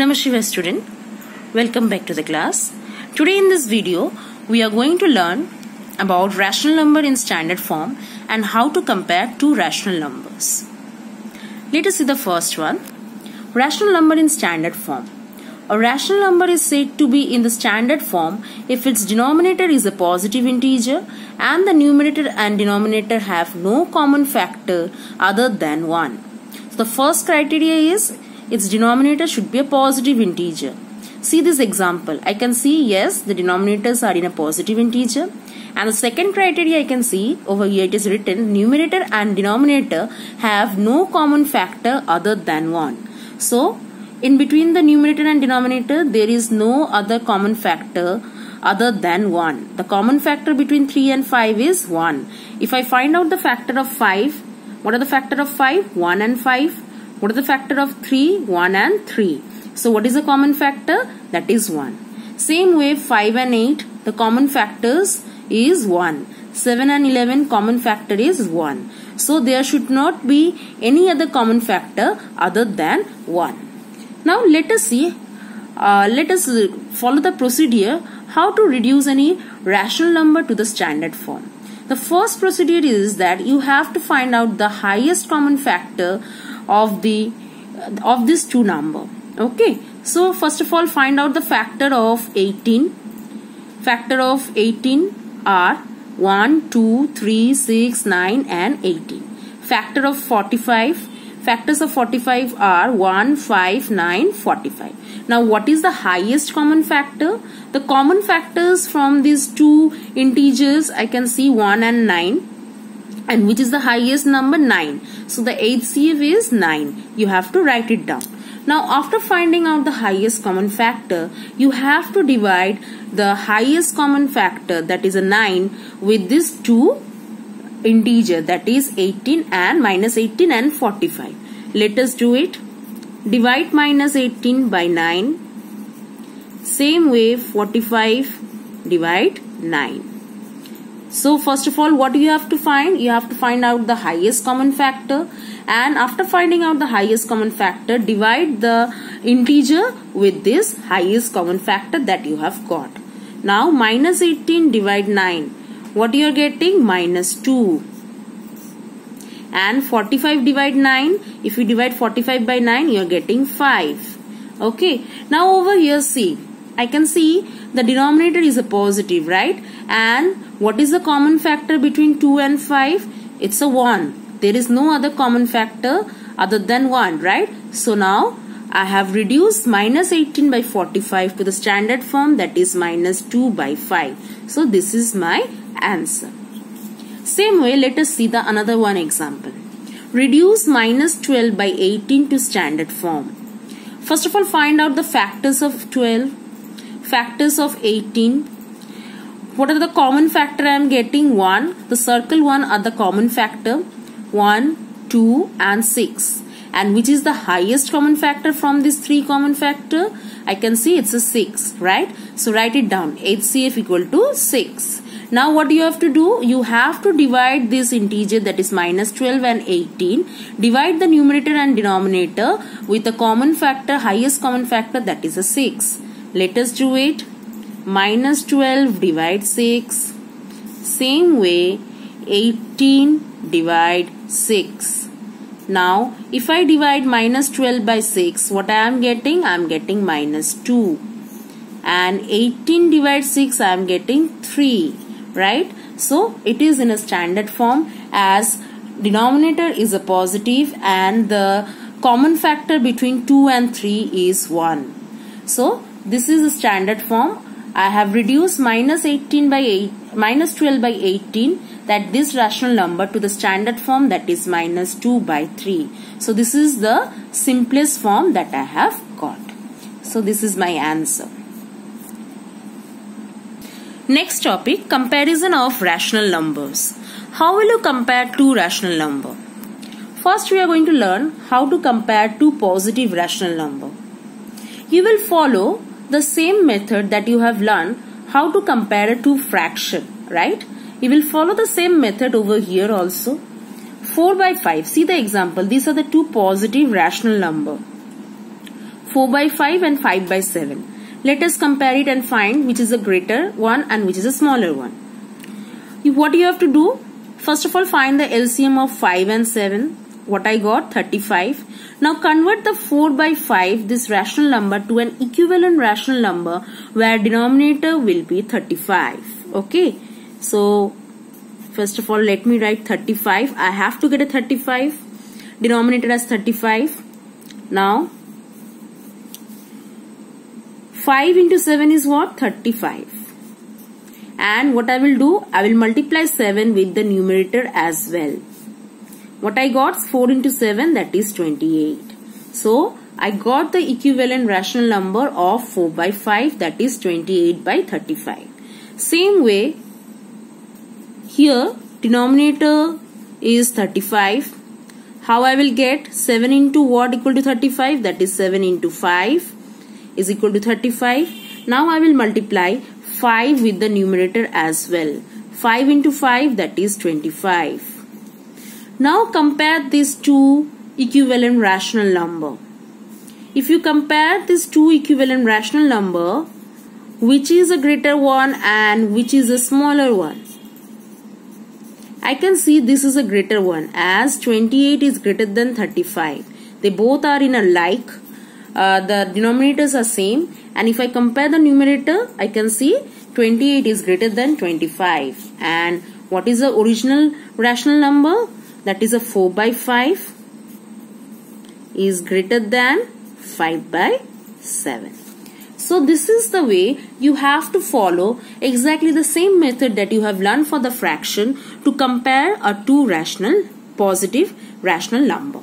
Namaste student, welcome back to the class. Today in this video, we are going to learn about rational number in standard form and how to compare two rational numbers. Let us see the first one. Rational number in standard form. A rational number is said to be in the standard form if its denominator is a positive integer and the numerator and denominator have no common factor other than 1. So the first criteria is its denominator should be a positive integer. See this example. I can see yes, the denominators are in a positive integer. And the second criteria I can see over here it is written numerator and denominator have no common factor other than 1. So in between the numerator and denominator there is no other common factor other than 1. The common factor between 3 and 5 is 1. If I find out the factor of 5, what are the factor of 5? 1 and 5. What is the factor of 3? 1 and 3. So what is the common factor? That is 1. Same way 5 and 8, the common factors is 1. 7 and 11 common factor is 1. So there should not be any other common factor other than 1. Now let us see, uh, let us follow the procedure how to reduce any rational number to the standard form. The first procedure is that you have to find out the highest common factor of the of this two number. Okay. So first of all find out the factor of 18 factor of 18 are 1 2 3 6 9 and 18 factor of 45 factors of 45 are 1 5 9 45 now what is the highest common factor? The common factors from these two integers i can see 1 and 9 and which is the highest number? 9 so the HCF is 9 you have to write it down. Now after finding out the highest common factor you have to divide the highest common factor that is a 9 with this two integer that is 18 and minus 18 and 45 let us do it. Divide minus 18 by 9 same way 45 divide 9 so first of all what you have to find? You have to find out the highest common factor and after finding out the highest common factor divide the integer with this highest common factor that you have got. Now minus 18 divide 9. What you are getting? Minus 2. And 45 divide 9. If you divide 45 by 9 you are getting 5. Okay. Now over here see. I can see the denominator is a positive right and what is the common factor between 2 and 5? It's a 1. There is no other common factor other than 1, right? So now I have reduced minus 18 by 45 to the standard form that is minus 2 by 5. So this is my answer. Same way, let us see the another one example. Reduce minus 12 by 18 to standard form. First of all, find out the factors of 12, factors of 18, what are the common factor I am getting? 1. The circle 1 are the common factor. 1, 2 and 6. And which is the highest common factor from this 3 common factor? I can see it's a 6, right? So write it down. HCF equal to 6. Now what you have to do? You have to divide this integer that is minus 12 and 18. Divide the numerator and denominator with a common factor, highest common factor that is a 6. Let us do it minus 12 divide 6 same way 18 divide 6 now if I divide minus 12 by 6 what I am getting? I am getting minus 2 and 18 divide 6 I am getting 3 right? So it is in a standard form as denominator is a positive and the common factor between 2 and 3 is 1 so this is a standard form I have reduced minus 18 by 8, minus 12 by 18 that this rational number to the standard form that is minus 2 by 3. So this is the simplest form that I have got. So this is my answer. Next topic comparison of rational numbers. How will you compare two rational number? First we are going to learn how to compare two positive rational number. You will follow the same method that you have learned how to compare a two fraction, right? You will follow the same method over here also. 4 by 5. See the example. These are the two positive rational number. 4 by 5 and 5 by 7. Let us compare it and find which is a greater one and which is a smaller one. What you have to do? First of all find the LCM of 5 and 7. What I got? 35. Now convert the 4 by 5 this rational number to an equivalent rational number where denominator will be 35. Okay. So first of all let me write 35. I have to get a 35. Denominator as 35. Now 5 into 7 is what? 35. And what I will do? I will multiply 7 with the numerator as well. What I got? 4 into 7 that is 28. So I got the equivalent rational number of 4 by 5 that is 28 by 35. Same way here denominator is 35. How I will get 7 into what equal to 35 that is 7 into 5 is equal to 35. Now I will multiply 5 with the numerator as well. 5 into 5 that is 25. Now compare these two equivalent rational number. If you compare these two equivalent rational number, which is a greater one and which is a smaller one? I can see this is a greater one as 28 is greater than 35. They both are in a like uh, the denominators are same and if I compare the numerator I can see 28 is greater than 25 and what is the original rational number that is a 4 by 5 is greater than 5 by 7. So this is the way you have to follow exactly the same method that you have learned for the fraction to compare a two rational positive rational number.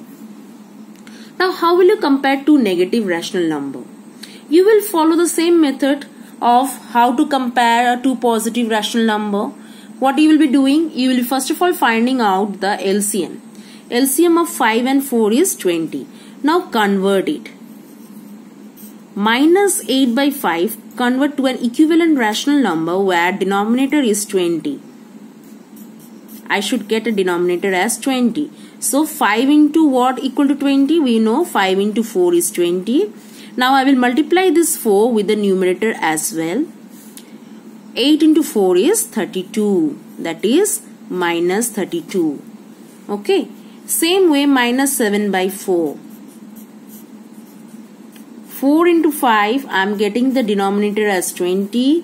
Now how will you compare two negative rational number? You will follow the same method of how to compare a two positive rational number. What you will be doing? You will be first of all finding out the LCM. LCM of 5 and 4 is 20. Now convert it. Minus 8 by 5 convert to an equivalent rational number where denominator is 20. I should get a denominator as 20. So 5 into what equal to 20? We know 5 into 4 is 20. Now I will multiply this 4 with the numerator as well. 8 into 4 is 32. That is minus 32. Okay. Same way minus 7 by 4. 4 into 5 I am getting the denominator as 20.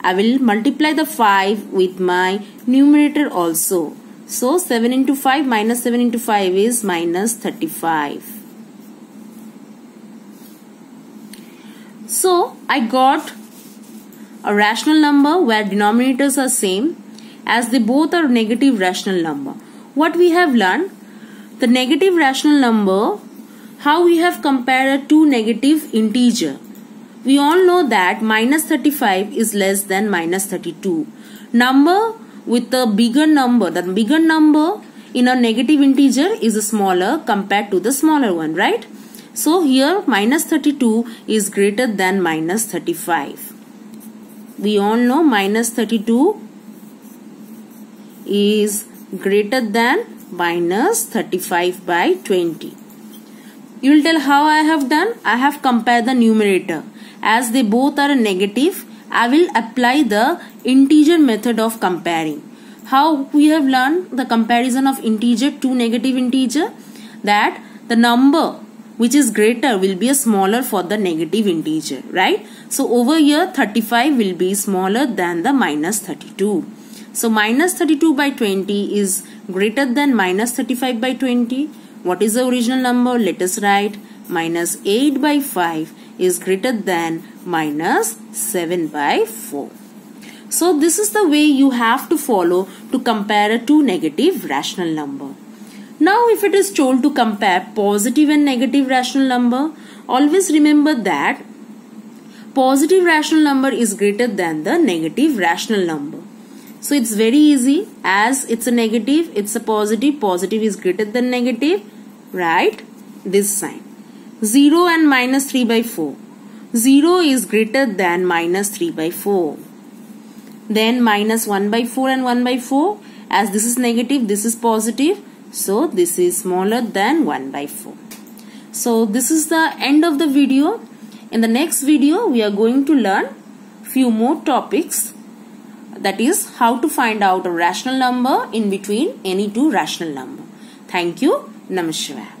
I will multiply the 5 with my numerator also. So 7 into 5 minus 7 into 5 is minus 35. So I got a rational number where denominators are same as they both are negative rational number. What we have learned? The negative rational number, how we have compared a two negative integer. We all know that minus 35 is less than minus 32. Number with the bigger number, the bigger number in a negative integer is smaller compared to the smaller one, right? So here minus 32 is greater than minus 35. We all know minus 32 is greater than minus 35 by 20. You will tell how I have done. I have compared the numerator. As they both are negative, I will apply the integer method of comparing. How we have learned the comparison of integer to negative integer? That the number which is greater will be a smaller for the negative integer, right? So over here 35 will be smaller than the minus 32. So minus 32 by 20 is greater than minus 35 by 20. What is the original number? Let us write minus 8 by 5 is greater than minus 7 by 4. So this is the way you have to follow to compare a two negative rational number. Now if it is told to compare positive and negative rational number, always remember that positive rational number is greater than the negative rational number. So it's very easy as it's a negative, it's a positive, positive is greater than negative, right? This sign. 0 and minus 3 by 4. 0 is greater than minus 3 by 4. Then minus 1 by 4 and 1 by 4. As this is negative, this is positive. So this is smaller than 1 by 4. So this is the end of the video. In the next video we are going to learn few more topics that is how to find out a rational number in between any two rational number. Thank you. Namaskar.